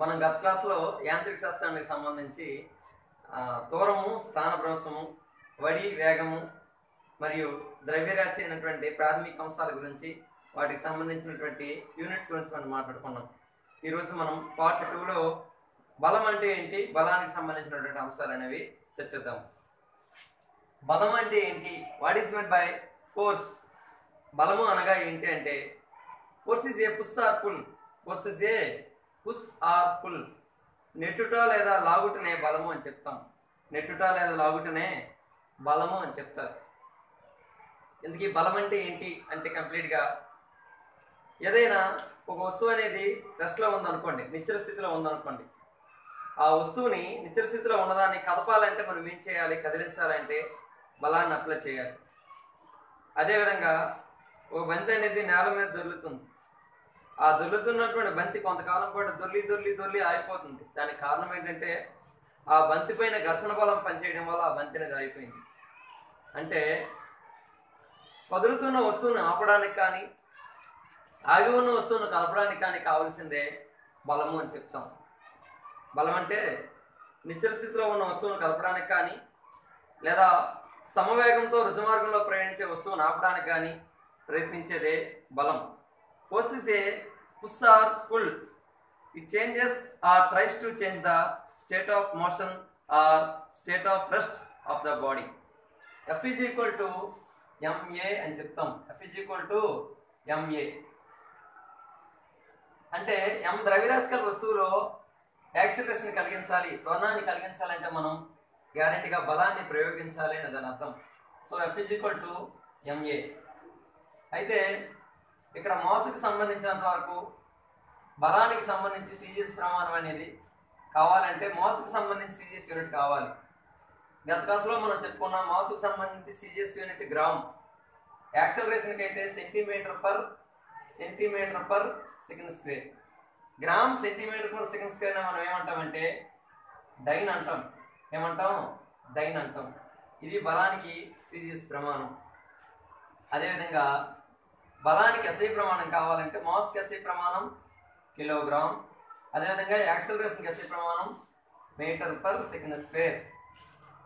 మనం గత క్లాస్లో యాంత్రిక శాస్త్రానికి సంబంధించి దూరము స్థానభ్రంశము వడి వేగము మరియు ద్రవ్యరాశి అయినటువంటి ప్రాథమిక అంశాల గురించి వాటికి సంబంధించినటువంటి యూనిట్స్ గురించి మనం మాట్లాడుకున్నాం. ఈరోజు మనం పార్ట్ టూలో బలం అంటే ఏంటి? బలానికి సంబంధించినటువంటి అంశాలు అనేవి చర్చిద్దాం. బలం అంటే ఏంటి? What is meant by force బలము అనగా ఏంటి అంటే force is a push or pull force is a push or pull. నెట్టుట లేదా లాగుటనే బలము అని చెప్తాం. నెట్టుట లేదా లాగుటనే బలము అని చెప్తారు. ఇందుకీ బలం అంటే ఏంటి అంటే కంప్లీట్గా ఏదైనా ఒక వస్తువు అనేది రెస్ట్లో ఉందనుకోండి నిశ్చల స్థితిలో ఉందనుకోండి ఆ వస్తువుని నిశ్చల స్థితిలో ఉన్నదాన్ని కదపాలంటే మనం ఏం చేయాలి? కదిలించాలంటే బలాన్ని అప్లై చేయాలి. అదేవిధంగా ఒక బంతి అనేది నేల మీద దొరుకుతుంది ఆ దొర్లుతున్నటువంటి బంతి కొంతకాలం పాటు దొర్లి దొర్లి దొర్లి ఆగిపోతుంది. దానికి కారణం ఏంటంటే ఆ బంతి పైన ఘర్షణ బలం పనిచేయడం వల్ల ఆ బంతి అనేది ఆగిపోయింది. అంటే కదులుతున్న వస్తువుని ఆపడానికి కానీ ఆగి ఉన్న వస్తువును కలపడానికి కానీ కావలసిందే బలము అని చెప్తాం. బలం అంటే నిశ్చల స్థితిలో ఉన్న వస్తువును కలపడానికి కానీ లేదా సమవేగంతో రుజుమార్గంలో ప్రయాణించే వస్తువును ఆపడానికి కానీ ప్రయత్నించేదే బలం. Force a push or pull it changes or tries to change the state of motion or state of rest of the body F is equal to M A అని చెప్తాం. F is equal to M A అంటే M ద్రవ్యరాశికల వస్తువులో acceleration కలిగించాలి త్వరణాన్ని కలిగించాలంటే మనం గ్యారెంటీగా బలాన్ని ప్రయోగించాలి అని దాని అర్థం so F is equal to M A అయితే ఇక్కడ మోసకు సంబంధించినంత వరకు బలానికి సంబంధించి సీజీఎస్ ప్రమాణం అనేది కావాలంటే మోసకు సంబంధించి సీజీఎస్ యూనిట్ కావాలి. గత క్లాస్లో మనం చెప్పుకున్నాం మాసుకు సంబంధించి సీజీఎస్ యూనిట్ గ్రామ్. యాక్సలరేషన్కి అయితే centimetre per centimetre per second square gram centimetre per second square మనం ఏమంటామంటే డైన్ అంటాం. ఏమంటాం? డైన్ అంటాం. ఇది బలానికి సీజీఎస్ ప్రమాణం. అదేవిధంగా బలానికి ఎస్ఐ ప్రమాణం కావాలంటే మాస్కి ఎస్ఐ ప్రమాణం కిలోగ్రామ్. అదేవిధంగా యాక్సలరేషన్కి ఎస్ఐ ప్రమాణం మీటర్ పర్ సెకండ్ స్క్వేర్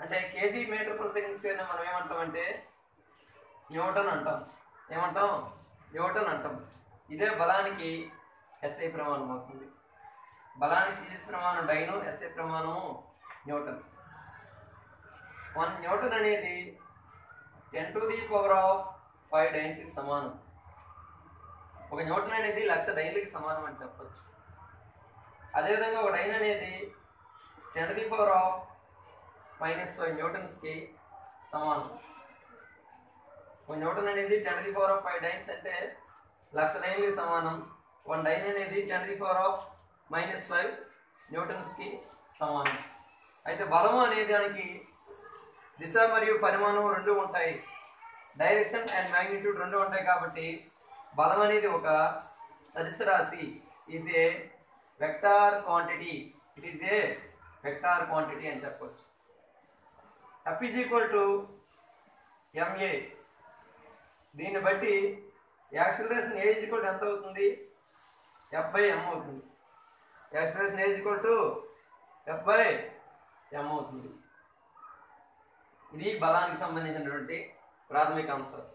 అంటే కేజీ మీటర్ పర్ సెకండ్ స్క్వేర్ని మనం ఏమంటామంటే న్యూటన్ అంటాం. ఏమంటాం? న్యూటన్ అంటాం. ఇదే బలానికి ఎస్ఐ ప్రమాణం అవుతుంది. బలానికి సిజిస్ ప్రమాణం డైను ఎస్ఐ ప్రమాణము న్యూటన్. వన్ న్యూటన్ అనేది ten to the power of five డైన్స్కి సమానం. ఒక న్యూటన్ అనేది లక్ష డైన్లకి సమానం అని చెప్పొచ్చు. అదేవిధంగా ఒక డైన్ అనేది ten the power of minus five న్యూటన్స్కి సమానం. ఒక న్యూటన్ అనేది ten the power of five dynes అంటే లక్ష డైన్లకి సమానం. వన్ డైన్ అనేది ten the power of minus five న్యూటన్స్కి సమానం. అయితే బలము అనే దానికి దిశ మరియు పరిమాణం రెండు ఉంటాయి. డైరెక్షన్ అండ్ మ్యాగ్నిట్యూడ్ రెండు ఉంటాయి కాబట్టి బలం అనేది ఒక సదిశ రాశి. Is a vector quantity it is a vector quantity అని చెప్పవచ్చు F is equal to M A దీన్ని బట్టి యాక్సిలరేషన్ ఏ ఈక్వల్ ఎంత అవుతుంది? ఎఫ్ బై ఎం అవుతుంది. Acceleration A equal to F by M అవుతుంది. ఇది బలానికి సంబంధించినటువంటి ప్రాథమిక అంశాలు